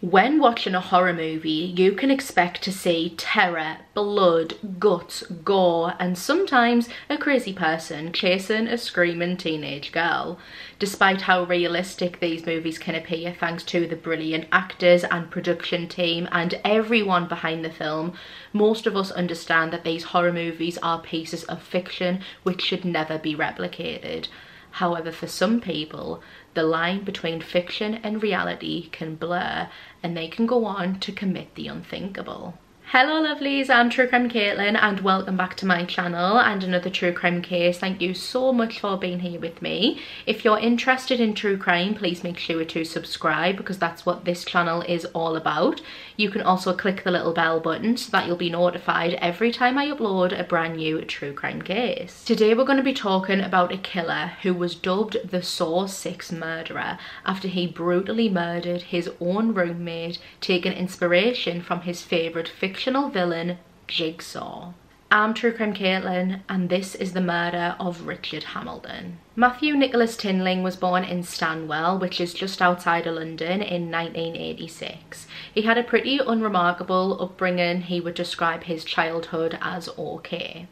When watching a horror movie, you can expect to see terror, blood, guts, gore, and sometimes a crazy person chasing a screaming teenage girl. Despite how realistic these movies can appear thanks to the brilliant actors and production team and everyone behind the film, most of us understand that these horror movies are pieces of fiction which should never be replicated. However, for some people, the line between fiction and reality can blur and they can go on to commit the unthinkable. Hello lovelies, I'm True Crime Caitlyn and welcome back to my channel and another true crime case. Thank you so much for being here with me. If you're interested in true crime, please make sure to subscribe because that's what this channel is all about. You can also click the little bell button so that you'll be notified every time I upload a brand new true crime case. Today we're going to be talking about a killer who was dubbed the Saw 6 murderer after he brutally murdered his own roommate, taking inspiration from his favourite fiction fictional villain, Jigsaw. I'm True Crime Caitlyn and this is the murder of Richard Hamilton. Matthew Nicholas Tinling was born in Stanwell, which is just outside of London in 1986. He had a pretty unremarkable upbringing. He would describe his childhood as okay.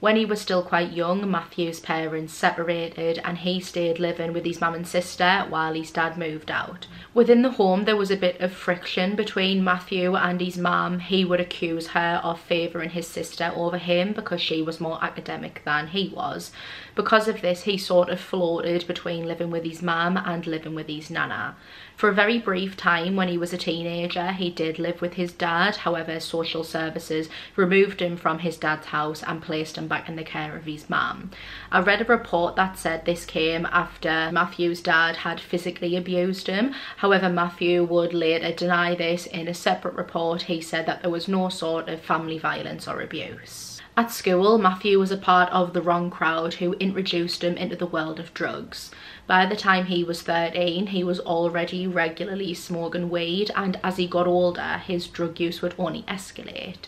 When he was still quite young, Matthew's parents separated and he stayed living with his mum and sister while his dad moved out. Within the home, there was a bit of friction between Matthew and his mum. He would accuse her of favouring his sister over him because she was more academic than he was. Because of this, he sort of floated between living with his mum and living with his nana. For a very brief time when he was a teenager, he did live with his dad. However, social services removed him from his dad's house and placed him back in the care of his mum. I read a report that said this came after Matthew's dad had physically abused him. However, Matthew would later deny this in a separate report. He said that there was no sort of family violence or abuse. At school, Matthew was a part of the wrong crowd who introduced him into the world of drugs. By the time he was 13, he was already regularly smoking weed and as he got older, his drug use would only escalate.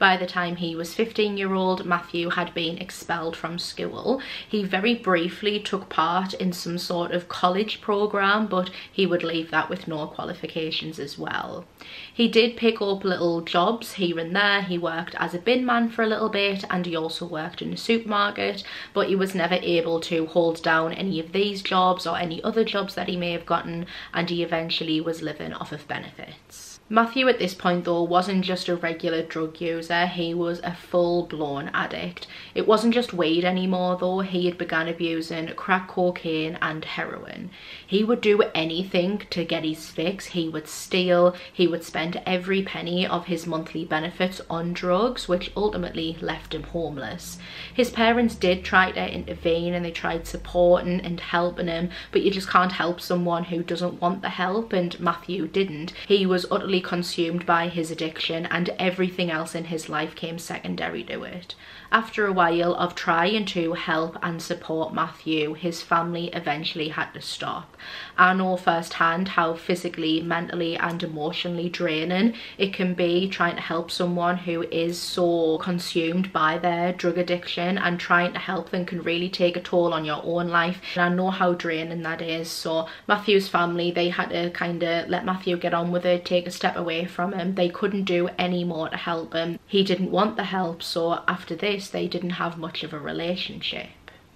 By the time he was 15 year old, Matthew had been expelled from school. He very briefly took part in some sort of college program, but he would leave that with no qualifications as well. He did pick up little jobs here and there. He worked as a bin man for a little bit and he also worked in a supermarket, but he was never able to hold down any of these jobs or any other jobs that he may have gotten and he eventually was living off of benefits. Matthew at this point though wasn't just a regular drug user, he was a full-blown addict. It wasn't just weed anymore though, he had begun abusing crack cocaine and heroin. He would do anything to get his fix, he would steal, he would spend every penny of his monthly benefits on drugs which ultimately left him homeless. His parents did try to intervene and they tried supporting and helping him but you just can't help someone who doesn't want the help and Matthew didn't. He was utterly consumed by his addiction and everything else in his life came secondary to it. After a while of trying to help and support Matthew, his family eventually had to stop. I know firsthand how physically, mentally and emotionally draining it can be trying to help someone who is so consumed by their drug addiction and trying to help them can really take a toll on your own life. And I know how draining that is. So Matthew's family, they had to kind of let Matthew get on with it, take a step away from him. They couldn't do any more to help him. He didn't want the help. So after this, they didn't have much of a relationship.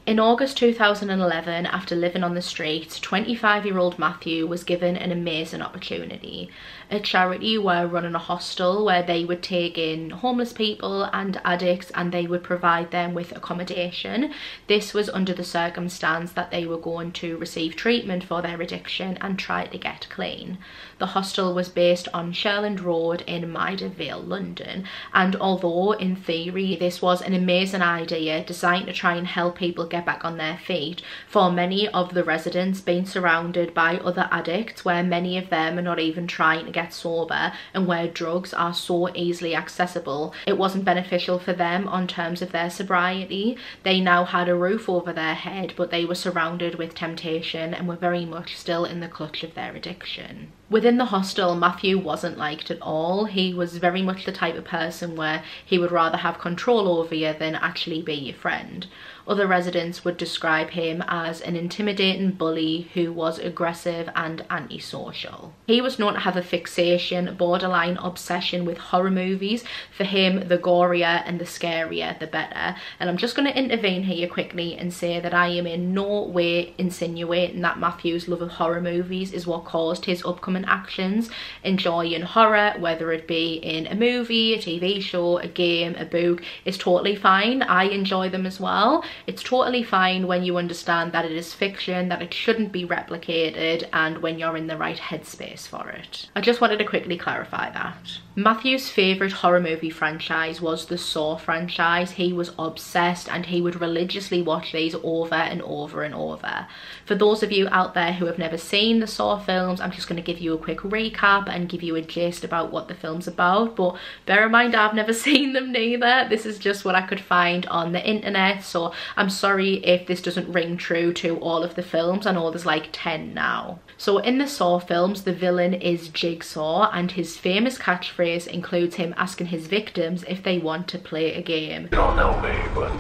In August 2011, after living on the streets, 25-year-old Matthew was given an amazing opportunity. A charity were running a hostel where they would take in homeless people and addicts and they would provide them with accommodation. This was under the circumstance that they were going to receive treatment for their addiction and try to get clean. The hostel was based on Shirland Road in Maida Vale, London. And although in theory this was an amazing idea designed to try and help people get back on their feet for many of the residents being surrounded by other addicts where many of them are not even trying to get sober and where drugs are so easily accessible it wasn't beneficial for them on terms of their sobriety they now had a roof over their head but they were surrounded with temptation and were very much still in the clutch of their addiction Within the hostel, Matthew wasn't liked at all. He was very much the type of person where he would rather have control over you than actually be your friend. Other residents would describe him as an intimidating bully who was aggressive and antisocial. He was known to have a fixation, borderline obsession with horror movies. For him, the gorier and the scarier, the better. And I'm just going to intervene here quickly and say that I am in no way insinuating that Matthew's love of horror movies is what caused his upcoming actions. Enjoying horror, whether it be in a movie, a TV show, a game, a book, is totally fine. I enjoy them as well. It's totally fine when you understand that it is fiction, that it shouldn't be replicated, and when you're in the right headspace for it. I just wanted to quickly clarify that. Matthew's favourite horror movie franchise was the Saw franchise. He was obsessed and he would religiously watch these over and over and over. For those of you out there who have never seen the Saw films, I'm just going to give you a quick recap and give you a gist about what the film's about. But bear in mind, I've never seen them neither. This is just what I could find on the internet. So I'm sorry if this doesn't ring true to all of the films. I know there's like 10 now. So in the Saw films, the villain is Jigsaw and his famous catchphrase includes him asking his victims if they want to play a game. You don't know me, but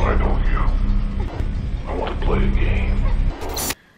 I know you. I want to play a game.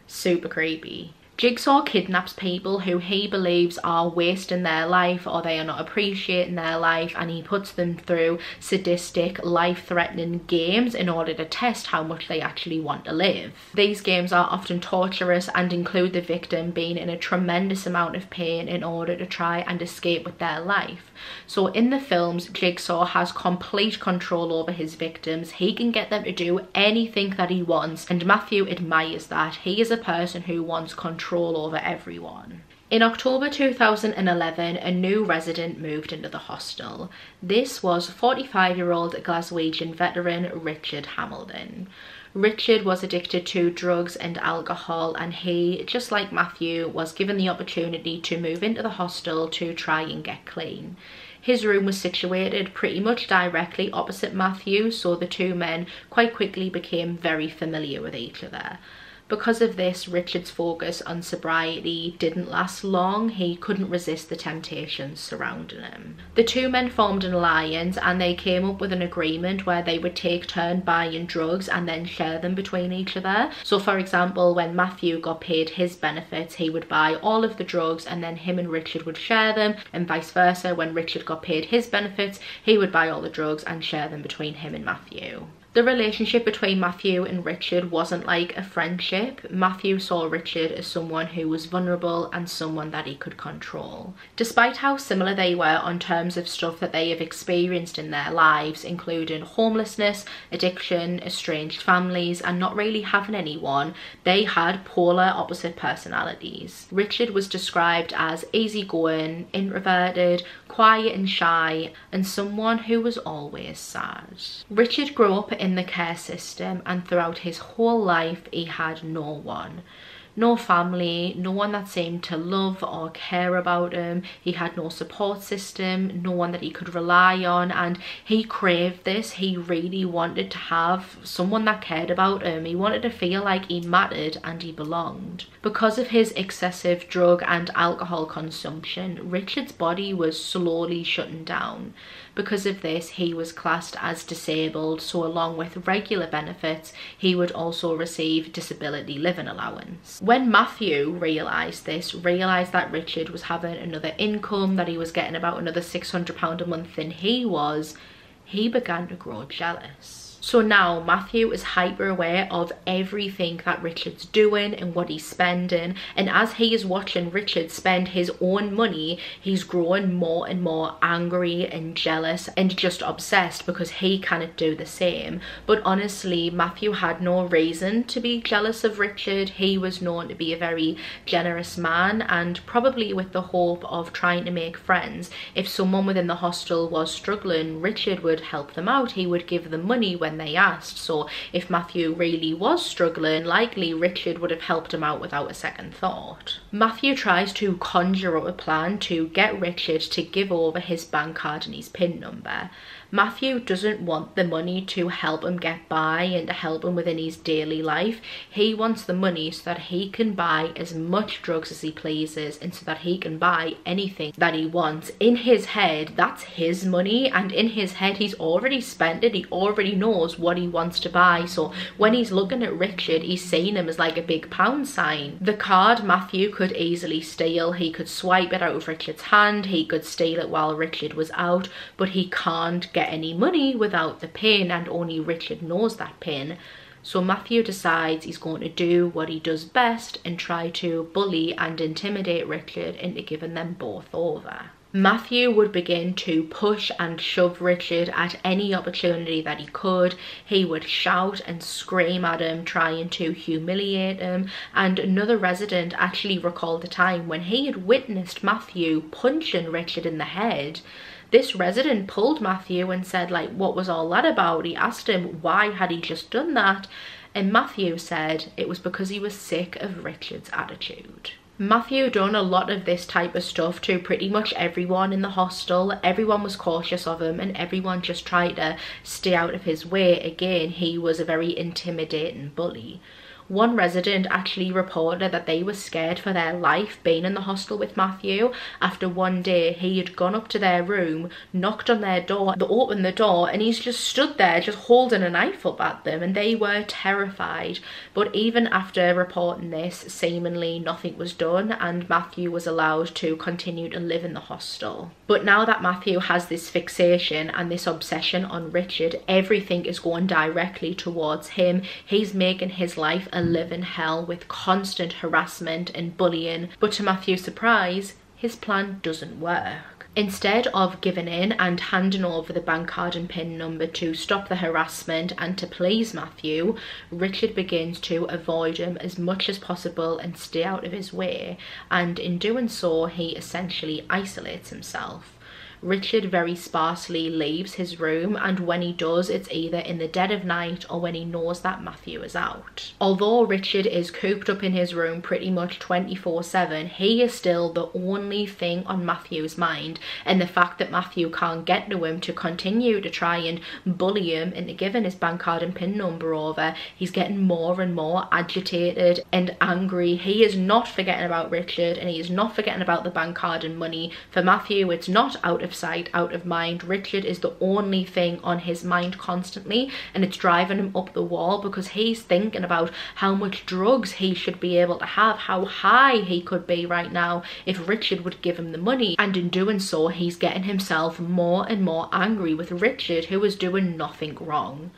Super creepy. Jigsaw kidnaps people who he believes are wasting their life or they are not appreciating their life and he puts them through sadistic, life-threatening games in order to test how much they actually want to live. These games are often torturous and include the victim being in a tremendous amount of pain in order to try and escape with their life. So in the films, Jigsaw has complete control over his victims. He can get them to do anything that he wants and Matthew admires that. He is a person who wants control over everyone. In October 2011, a new resident moved into the hostel. This was 45-year-old Glaswegian veteran Richard Hamilton. Richard was addicted to drugs and alcohol and he, just like Matthew, was given the opportunity to move into the hostel to try and get clean. His room was situated pretty much directly opposite Matthew so the two men quite quickly became very familiar with each other. Because of this, Richard's focus on sobriety didn't last long. He couldn't resist the temptations surrounding him. The two men formed an alliance and they came up with an agreement where they would take turn buying drugs and then share them between each other. So for example, when Matthew got paid his benefits, he would buy all of the drugs and then him and Richard would share them and vice versa. When Richard got paid his benefits, he would buy all the drugs and share them between him and Matthew. The relationship between Matthew and Richard wasn't like a friendship. Matthew saw Richard as someone who was vulnerable and someone that he could control. Despite how similar they were on terms of stuff that they have experienced in their lives, including homelessness, addiction, estranged families, and not really having anyone, they had polar opposite personalities. Richard was described as easygoing, introverted, quiet and shy, and someone who was always sad. Richard grew up in the care system and throughout his whole life he had no one no family, no one that seemed to love or care about him. He had no support system, no one that he could rely on and he craved this. He really wanted to have someone that cared about him. He wanted to feel like he mattered and he belonged. Because of his excessive drug and alcohol consumption, Richard's body was slowly shutting down. Because of this, he was classed as disabled, so along with regular benefits, he would also receive disability living allowance. When Matthew realised this, realised that Richard was having another income, that he was getting about another £600 a month than he was, he began to grow jealous. So now Matthew is hyper aware of everything that Richard's doing and what he's spending. And as he is watching Richard spend his own money, he's growing more and more angry and jealous and just obsessed because he cannot do the same. But honestly, Matthew had no reason to be jealous of Richard. He was known to be a very generous man and probably with the hope of trying to make friends. If someone within the hostel was struggling, Richard would help them out. He would give them money when when they asked. So if Matthew really was struggling, likely Richard would have helped him out without a second thought. Matthew tries to conjure up a plan to get Richard to give over his bank card and his PIN number. Matthew doesn't want the money to help him get by and to help him within his daily life. He wants the money so that he can buy as much drugs as he pleases and so that he can buy anything that he wants. In his head, that's his money and in his head he's already spent it. He already knows what he wants to buy. So when he's looking at Richard, he's seeing him as like a big pound sign. The card Matthew could easily steal. He could swipe it out of Richard's hand. He could steal it while Richard was out, but he can't get get any money without the pin and only Richard knows that pin. So Matthew decides he's going to do what he does best and try to bully and intimidate Richard into giving them both over. Matthew would begin to push and shove Richard at any opportunity that he could. He would shout and scream at him, trying to humiliate him. And another resident actually recalled the time when he had witnessed Matthew punching Richard in the head this resident pulled Matthew and said like what was all that about he asked him why had he just done that and Matthew said it was because he was sick of Richard's attitude Matthew done a lot of this type of stuff to pretty much everyone in the hostel. Everyone was cautious of him and everyone just tried to stay out of his way. Again, he was a very intimidating bully. One resident actually reported that they were scared for their life being in the hostel with Matthew after one day he had gone up to their room, knocked on their door, they opened the door and he's just stood there just holding a knife up at them and they were terrified. But even after reporting this, seemingly nothing was done and Matthew was allowed to continue to live in the hostel. But now that Matthew has this fixation and this obsession on Richard, everything is going directly towards him. He's making his life a live in hell with constant harassment and bullying, but to Matthew's surprise, his plan doesn't work. Instead of giving in and handing over the bank card and PIN number to stop the harassment and to please Matthew, Richard begins to avoid him as much as possible and stay out of his way. And in doing so, he essentially isolates himself. Richard very sparsely leaves his room and when he does it's either in the dead of night or when he knows that Matthew is out. Although Richard is cooped up in his room pretty much 24 7 he is still the only thing on Matthew's mind and the fact that Matthew can't get to him to continue to try and bully him into giving his bank card and pin number over he's getting more and more agitated and angry. He is not forgetting about Richard and he is not forgetting about the bank card and money. For Matthew it's not out of of sight, out of mind. Richard is the only thing on his mind constantly and it's driving him up the wall because he's thinking about how much drugs he should be able to have, how high he could be right now if Richard would give him the money. And in doing so, he's getting himself more and more angry with Richard who is doing nothing wrong.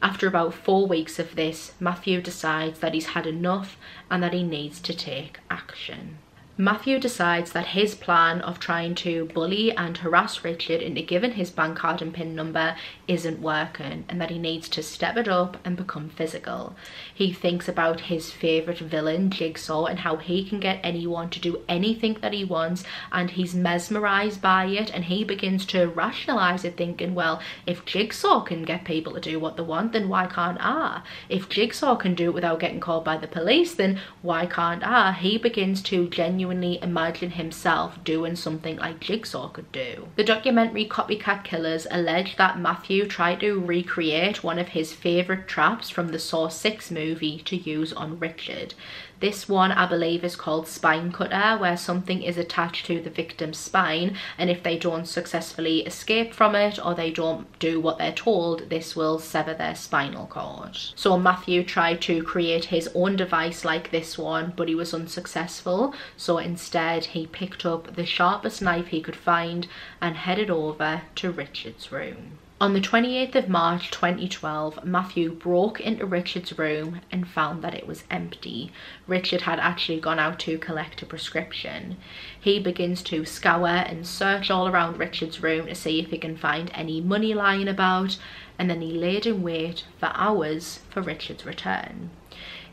After about four weeks of this, Matthew decides that he's had enough and that he needs to take action. Matthew decides that his plan of trying to bully and harass Richard into giving his bank card and PIN number isn't working and that he needs to step it up and become physical. He thinks about his favourite villain, Jigsaw, and how he can get anyone to do anything that he wants and he's mesmerised by it and he begins to rationalise it thinking, well, if Jigsaw can get people to do what they want, then why can't I? If Jigsaw can do it without getting called by the police, then why can't I? He begins to genuinely genuinely imagine himself doing something like Jigsaw could do. The documentary Copycat Killers alleged that Matthew tried to recreate one of his favourite traps from the Saw 6 movie to use on Richard. This one I believe is called spine cutter where something is attached to the victim's spine and if they don't successfully escape from it or they don't do what they're told this will sever their spinal cord. So Matthew tried to create his own device like this one but he was unsuccessful so instead he picked up the sharpest knife he could find and headed over to Richard's room. On the 28th of March 2012, Matthew broke into Richard's room and found that it was empty. Richard had actually gone out to collect a prescription. He begins to scour and search all around Richard's room to see if he can find any money lying about and then he laid in wait for hours for Richard's return.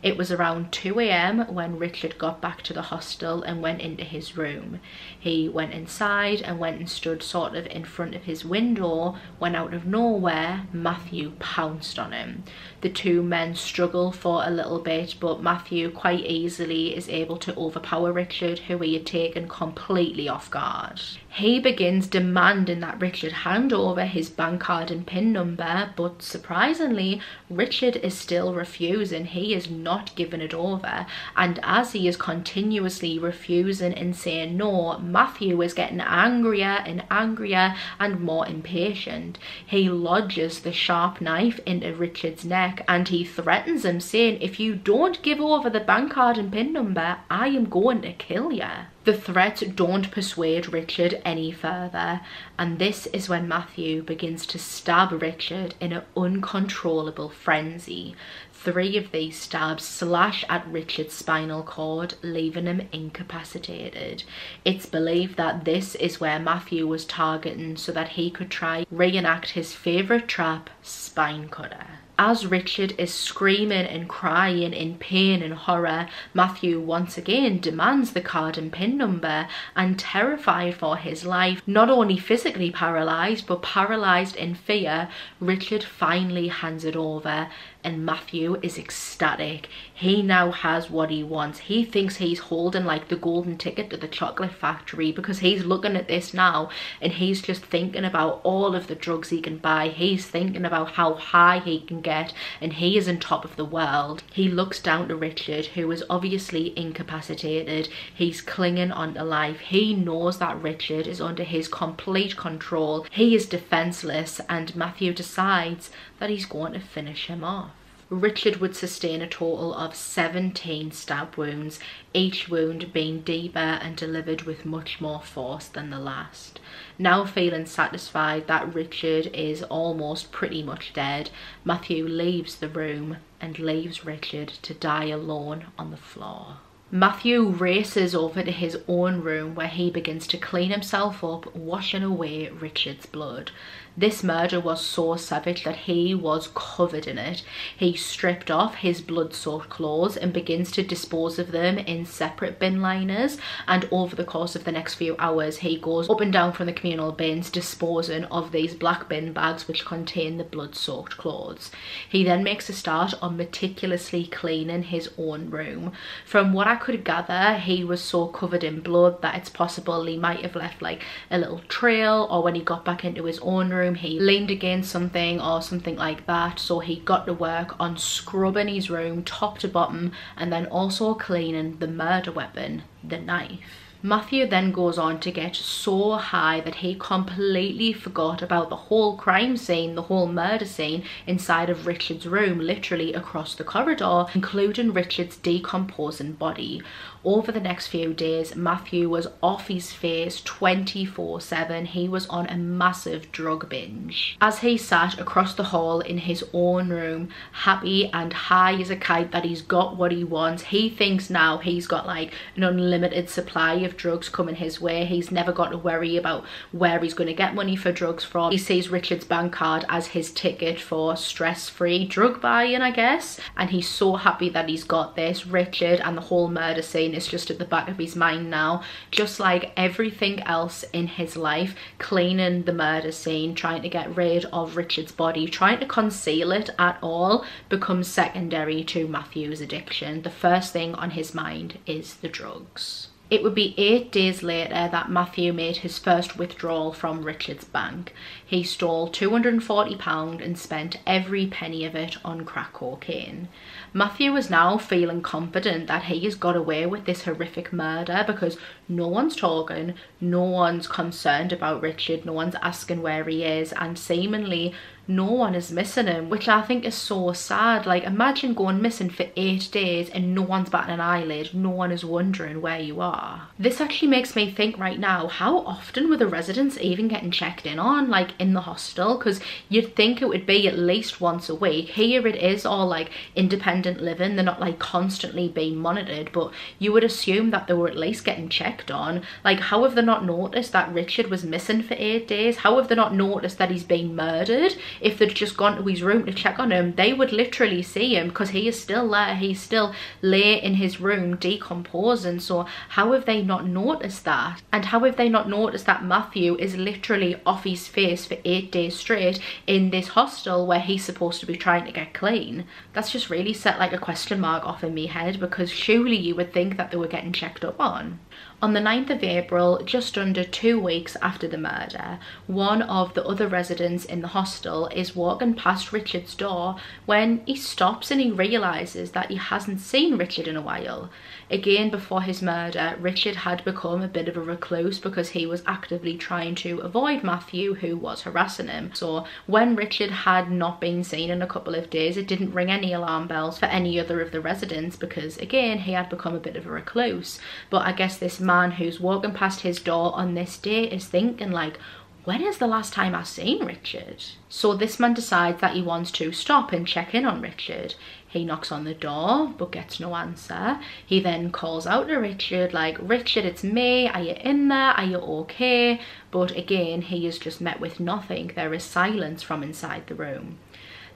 It was around 2am when Richard got back to the hostel and went into his room. He went inside and went and stood sort of in front of his window when out of nowhere Matthew pounced on him. The two men struggle for a little bit but Matthew quite easily is able to overpower Richard who he had taken completely off guard. He begins demanding that Richard hand over his bank card and PIN number but surprisingly Richard is still refusing. He is not giving it over and as he is continuously refusing and saying no Matthew is getting angrier and angrier and more impatient. He lodges the sharp knife into Richard's neck and he threatens him saying, if you don't give over the bank card and PIN number, I am going to kill you. The threats don't persuade Richard any further and this is when Matthew begins to stab Richard in an uncontrollable frenzy. Three of these stabs slash at Richard's spinal cord, leaving him incapacitated. It's believed that this is where Matthew was targeting so that he could try reenact his favourite trap, spine cutter. As Richard is screaming and crying in pain and horror, Matthew once again demands the card and PIN number and terrified for his life, not only physically paralysed but paralysed in fear, Richard finally hands it over and Matthew is ecstatic. He now has what he wants. He thinks he's holding like the golden ticket to the chocolate factory because he's looking at this now and he's just thinking about all of the drugs he can buy. He's thinking about how high he can get and he is on top of the world. He looks down to Richard who is obviously incapacitated. He's clinging on to life. He knows that Richard is under his complete control. He is defenseless and Matthew decides that he's going to finish him off. Richard would sustain a total of 17 stab wounds, each wound being deeper and delivered with much more force than the last. Now feeling satisfied that Richard is almost pretty much dead, Matthew leaves the room and leaves Richard to die alone on the floor. Matthew races over to his own room where he begins to clean himself up, washing away Richard's blood. This murder was so savage that he was covered in it. He stripped off his blood-soaked clothes and begins to dispose of them in separate bin liners and over the course of the next few hours he goes up and down from the communal bins disposing of these black bin bags which contain the blood-soaked clothes. He then makes a start on meticulously cleaning his own room. From what I could gather he was so covered in blood that it's possible he might have left like a little trail or when he got back into his own room room he leaned against something or something like that so he got to work on scrubbing his room top to bottom and then also cleaning the murder weapon the knife Matthew then goes on to get so high that he completely forgot about the whole crime scene, the whole murder scene inside of Richard's room, literally across the corridor, including Richard's decomposing body. Over the next few days, Matthew was off his face 24-7. He was on a massive drug binge. As he sat across the hall in his own room, happy and high as a kite that he's got what he wants, he thinks now he's got like an unlimited supply of drugs coming his way. He's never got to worry about where he's going to get money for drugs from. He sees Richard's bank card as his ticket for stress-free drug buying, I guess. And he's so happy that he's got this. Richard and the whole murder scene is just at the back of his mind now. Just like everything else in his life, cleaning the murder scene, trying to get rid of Richard's body, trying to conceal it at all becomes secondary to Matthew's addiction. The first thing on his mind is the drugs. It would be eight days later that Matthew made his first withdrawal from Richard's bank. He stole £240 and spent every penny of it on crack cocaine. Matthew is now feeling confident that he has got away with this horrific murder because no one's talking, no one's concerned about Richard, no one's asking where he is and seemingly no one is missing him which i think is so sad. Like imagine going missing for eight days and no one's batting an eyelid no one is wondering where you are. This actually makes me think right now how often were the residents even getting checked in on like in the hostel because you'd think it would be at least once a week. Here it is all like independent living. They're not like constantly being monitored but you would assume that they were at least getting checked on. Like how have they not noticed that richard was missing for eight days? How have they not noticed that he's been murdered if they'd just gone to his room to check on him, they would literally see him because he is still there. He's still lay in his room decomposing. So how have they not noticed that? And how have they not noticed that Matthew is literally off his face for eight days straight in this hostel where he's supposed to be trying to get clean? That's just really set like a question mark off in me head because surely you would think that they were getting checked up on. On the 9th of April, just under two weeks after the murder, one of the other residents in the hostel is walking past Richard's door when he stops and he realises that he hasn't seen Richard in a while. Again, before his murder, Richard had become a bit of a recluse because he was actively trying to avoid Matthew, who was harassing him. So when Richard had not been seen in a couple of days, it didn't ring any alarm bells for any other of the residents because, again, he had become a bit of a recluse. But I guess this man who's walking past his door on this day is thinking like, when is the last time I've seen Richard? So this man decides that he wants to stop and check in on Richard. He knocks on the door but gets no answer. He then calls out to Richard like, Richard, it's me. Are you in there? Are you okay? But again, he is just met with nothing. There is silence from inside the room.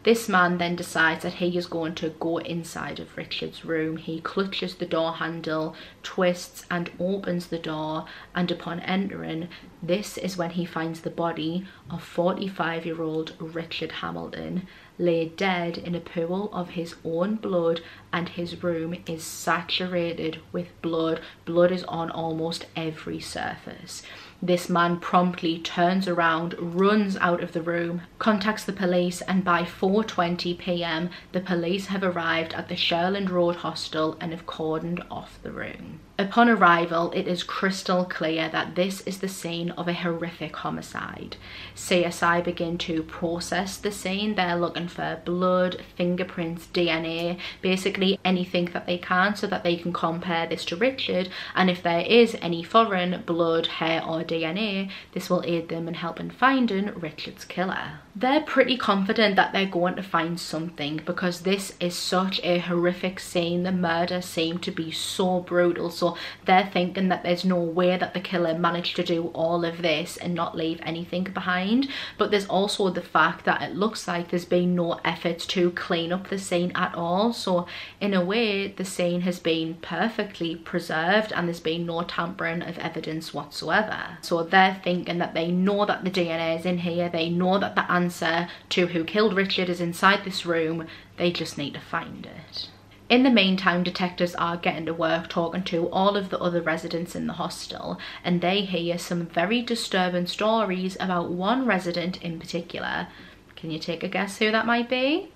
This man then decides that he is going to go inside of Richard's room. He clutches the door handle, twists and opens the door and upon entering, this is when he finds the body of 45 year old Richard Hamilton lay dead in a pool of his own blood and his room is saturated with blood. Blood is on almost every surface. This man promptly turns around, runs out of the room, contacts the police and by 4.20 pm the police have arrived at the Shirland Road hostel and have cordoned off the room. Upon arrival, it is crystal clear that this is the scene of a horrific homicide. CSI begin to process the scene. They're looking for blood, fingerprints, DNA, basically anything that they can so that they can compare this to Richard. And if there is any foreign blood, hair or DNA, this will aid them and help in helping finding Richard's killer. They're pretty confident that they're going to find something because this is such a horrific scene. The murder seemed to be so brutal. So they're thinking that there's no way that the killer managed to do all of this and not leave anything behind. But there's also the fact that it looks like there's been no efforts to clean up the scene at all. So in a way the scene has been perfectly preserved and there's been no tampering of evidence whatsoever. So they're thinking that they know that the DNA is in here. They know that the answer to who killed Richard is inside this room. They just need to find it in the meantime, detectives are getting to work talking to all of the other residents in the hostel and they hear some very disturbing stories about one resident in particular. Can you take a guess who that might be?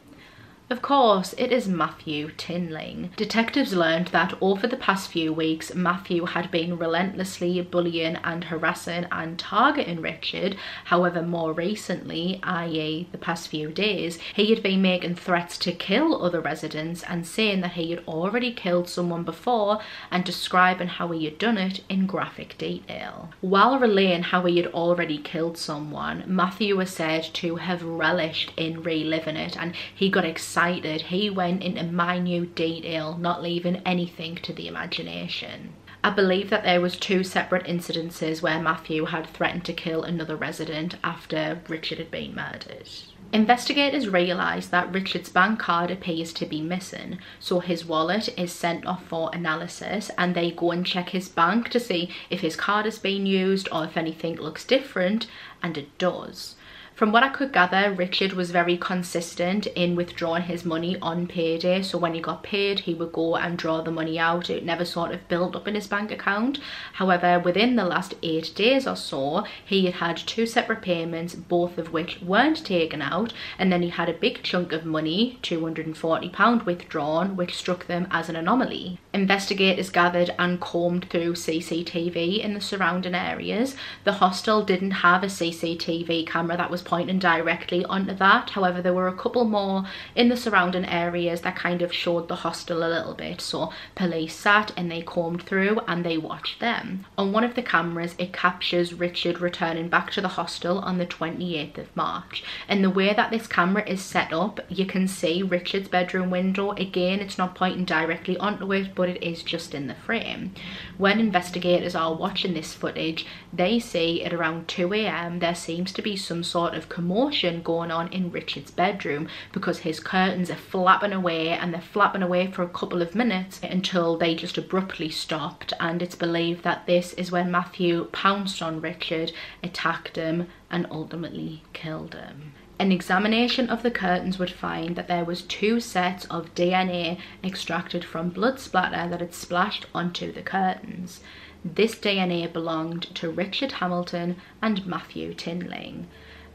Of course, it is Matthew Tinling. Detectives learned that over the past few weeks, Matthew had been relentlessly bullying and harassing and targeting Richard. However, more recently, i.e. the past few days, he had been making threats to kill other residents and saying that he had already killed someone before and describing how he had done it in graphic detail. While relaying how he had already killed someone, Matthew was said to have relished in reliving it and he got excited excited, he went into minute detail, not leaving anything to the imagination. I believe that there was two separate incidences where Matthew had threatened to kill another resident after Richard had been murdered. Investigators realise that Richard's bank card appears to be missing, so his wallet is sent off for analysis and they go and check his bank to see if his card has been used or if anything looks different, and it does. From what I could gather, Richard was very consistent in withdrawing his money on payday. So when he got paid, he would go and draw the money out. It never sort of built up in his bank account. However, within the last eight days or so, he had had two separate payments, both of which weren't taken out. And then he had a big chunk of money, £240 withdrawn, which struck them as an anomaly. Investigators gathered and combed through CCTV in the surrounding areas. The hostel didn't have a CCTV camera that was pointing directly onto that. However, there were a couple more in the surrounding areas that kind of showed the hostel a little bit. So police sat and they combed through and they watched them. On one of the cameras, it captures Richard returning back to the hostel on the 28th of March. And the way that this camera is set up, you can see Richard's bedroom window. Again, it's not pointing directly onto it, but it is just in the frame. When investigators are watching this footage, they see at around 2am there seems to be some sort of commotion going on in Richard's bedroom because his curtains are flapping away and they're flapping away for a couple of minutes until they just abruptly stopped and it's believed that this is when Matthew pounced on Richard, attacked him and ultimately killed him. An examination of the curtains would find that there was two sets of DNA extracted from blood splatter that had splashed onto the curtains. This DNA belonged to Richard Hamilton and Matthew Tinling.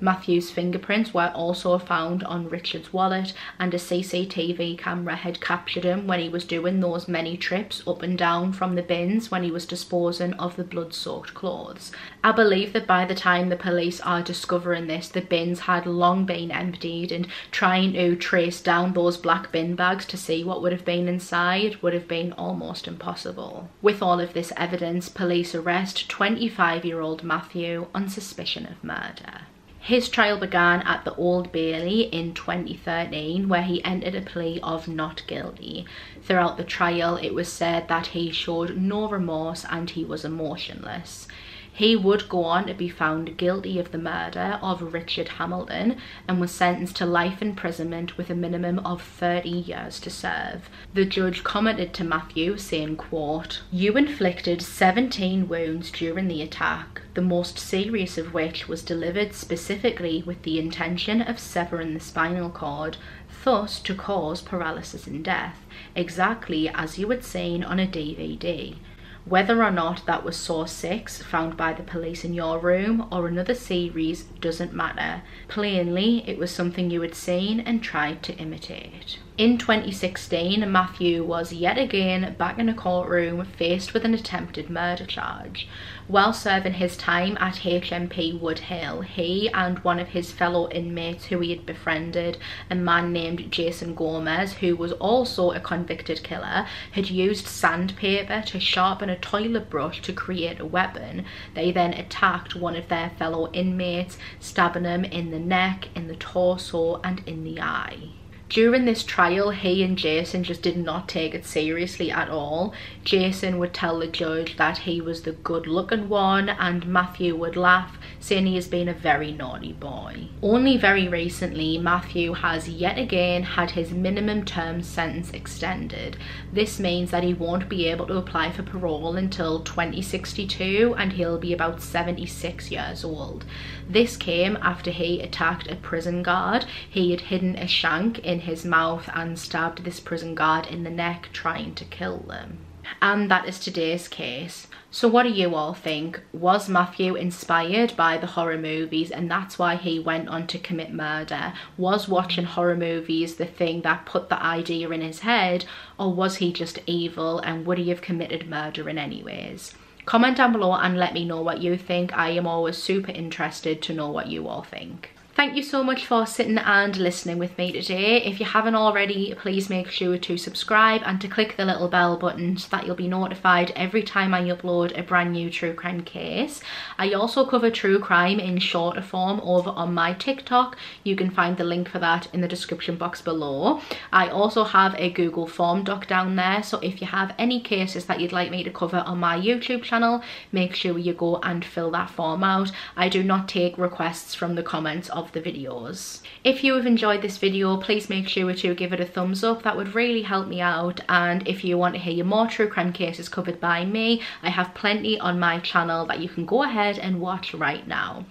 Matthew's fingerprints were also found on Richard's wallet and a CCTV camera had captured him when he was doing those many trips up and down from the bins when he was disposing of the blood-soaked clothes. I believe that by the time the police are discovering this, the bins had long been emptied and trying to trace down those black bin bags to see what would have been inside would have been almost impossible. With all of this evidence, police arrest 25-year-old Matthew on suspicion of murder. His trial began at the Old Bailey in 2013 where he entered a plea of not guilty. Throughout the trial it was said that he showed no remorse and he was emotionless. He would go on to be found guilty of the murder of Richard Hamilton and was sentenced to life imprisonment with a minimum of 30 years to serve. The judge commented to Matthew saying, quote, You inflicted 17 wounds during the attack, the most serious of which was delivered specifically with the intention of severing the spinal cord, thus to cause paralysis and death, exactly as you had seen on a DVD. Whether or not that was source 6 found by the police in your room or another series doesn't matter. Plainly, it was something you had seen and tried to imitate. In 2016, Matthew was yet again back in a courtroom faced with an attempted murder charge. While serving his time at HMP Woodhill, he and one of his fellow inmates who he had befriended, a man named Jason Gomez, who was also a convicted killer, had used sandpaper to sharpen a toilet brush to create a weapon. They then attacked one of their fellow inmates, stabbing him in the neck, in the torso and in the eye. During this trial, he and Jason just did not take it seriously at all. Jason would tell the judge that he was the good looking one and Matthew would laugh saying he has been a very naughty boy. Only very recently, Matthew has yet again had his minimum term sentence extended. This means that he won't be able to apply for parole until 2062 and he'll be about 76 years old. This came after he attacked a prison guard. He had hidden a shank in his mouth and stabbed this prison guard in the neck trying to kill them. And that is today's case. So what do you all think? Was Matthew inspired by the horror movies and that's why he went on to commit murder? Was watching horror movies the thing that put the idea in his head or was he just evil and would he have committed murder in any ways? Comment down below and let me know what you think. I am always super interested to know what you all think. Thank you so much for sitting and listening with me today. If you haven't already, please make sure to subscribe and to click the little bell button so that you'll be notified every time I upload a brand new true crime case. I also cover true crime in shorter form over on my TikTok. You can find the link for that in the description box below. I also have a Google form doc down there, so if you have any cases that you'd like me to cover on my YouTube channel, make sure you go and fill that form out. I do not take requests from the comments of the videos. If you have enjoyed this video, please make sure to give it a thumbs up. That would really help me out. And if you want to hear your more true crime cases covered by me, I have plenty on my channel that you can go ahead and watch right now.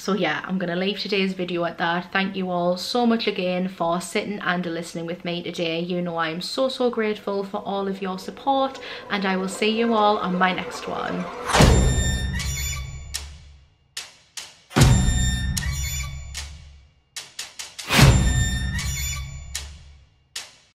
So yeah, I'm going to leave today's video at that. Thank you all so much again for sitting and listening with me today. You know I'm so, so grateful for all of your support and I will see you all on my next one.